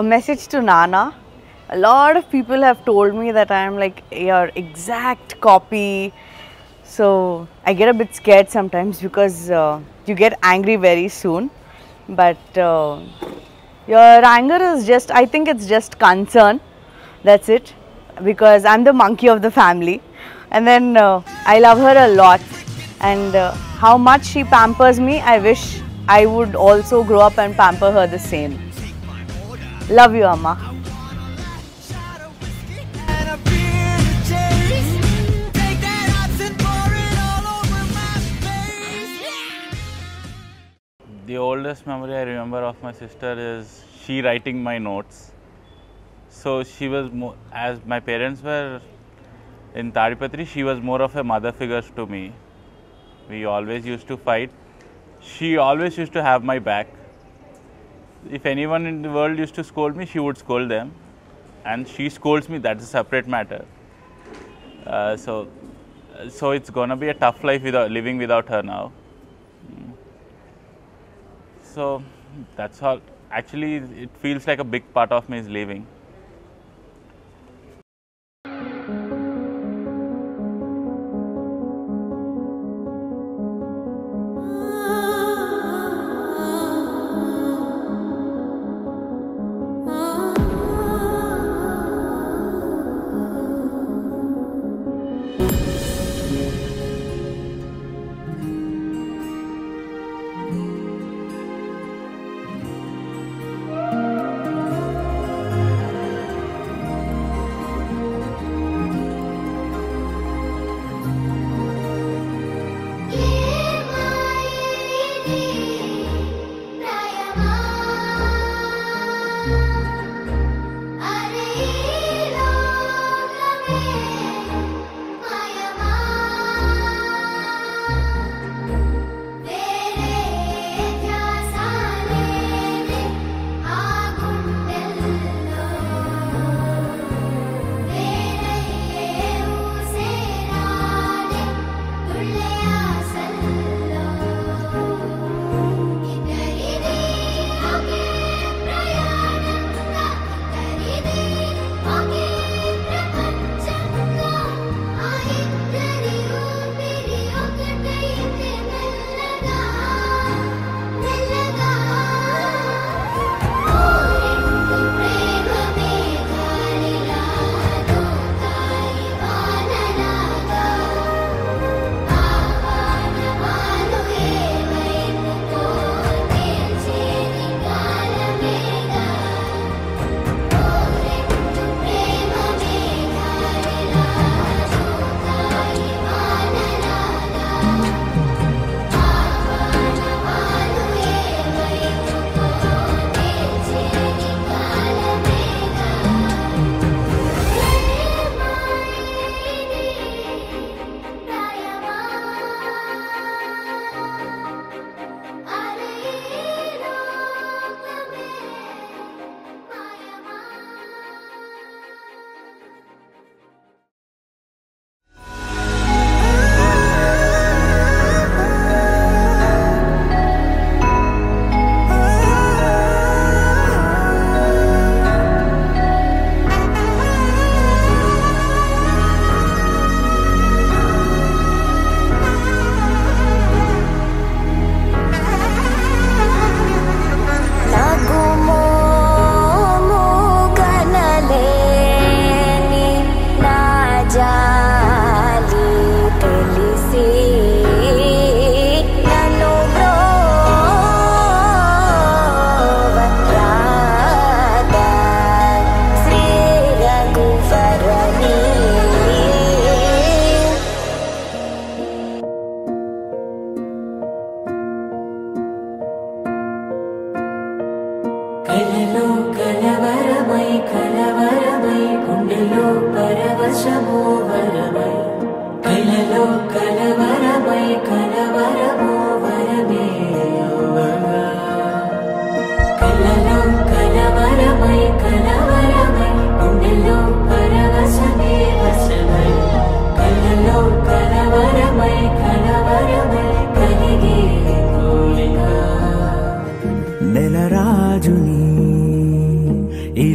a message to Nana. A lot of people have told me that I am like your exact copy. So I get a bit scared sometimes because uh, you get angry very soon. But uh, your anger is just, I think it's just concern. That's it. Because I'm the monkey of the family. And then uh, I love her a lot. And uh, how much she pampers me, I wish I would also grow up and pamper her the same. Love you, Amma. The oldest memory I remember of my sister is she writing my notes. So she was more, as my parents were in Tadipatri, she was more of a mother figure to me. We always used to fight. She always used to have my back. If anyone in the world used to scold me, she would scold them. And she scolds me, that's a separate matter. Uh, so, so it's gonna be a tough life without living without her now. So that's all. Actually, it feels like a big part of me is leaving.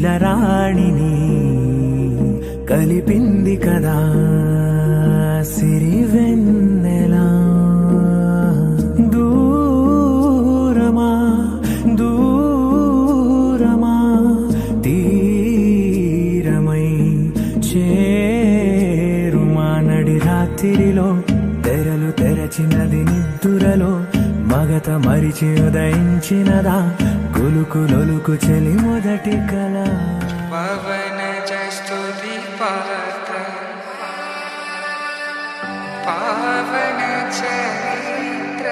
రాణిని కలిపింది కదా సిరి వెన్నెల దూరమా దూరమా తీరమై చేరుమా నడి రాత్రిలో. తెరలు తెరచినది నిద్దురలో మగత మరిచి ఉదయించినదా తొలుకు నొలుకు చెలి మొదటి కళ. పవన జస్తుతి పాత్ర పావన చరిత్ర.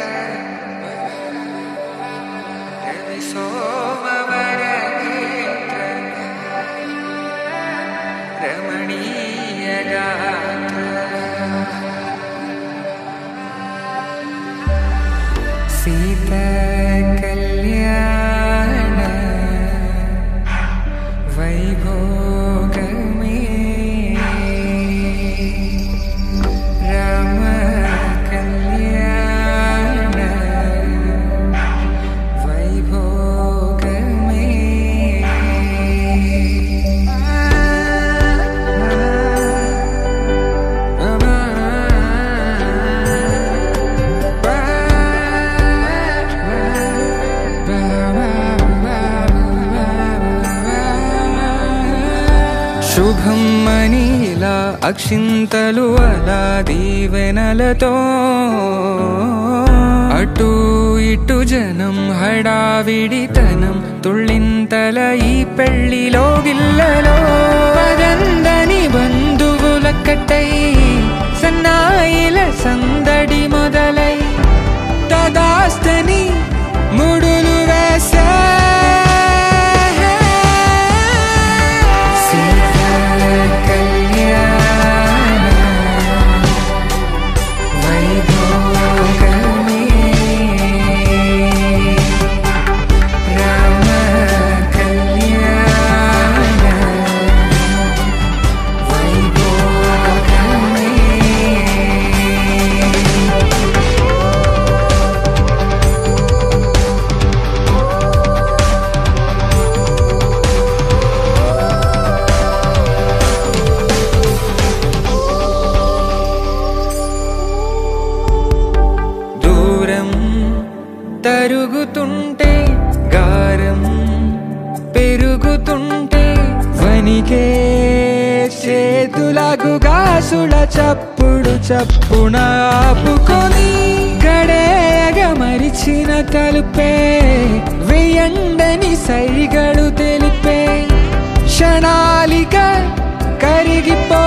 वैभोगमे राम శుభం మనీలా అక్షింతలు అలా దీవెనలతో అటు ఇటు జనం హడావిడితనం తుళ్ళింతల ఈ పెళ్లిలో గిల్లలో పదందని బంధువుల కట్టై సన్నాయిల సందడి మొదలై తదాస్తని ముడులు వేసా తిరుగుతుంటే వనికే చేతులకు గాసుల చప్పుడు చప్పున ఆపుకొని గడేగ మరిచిన తలుపే వెయ్యండని సైగడు తెలిపే క్షణాలిక కరిగిపో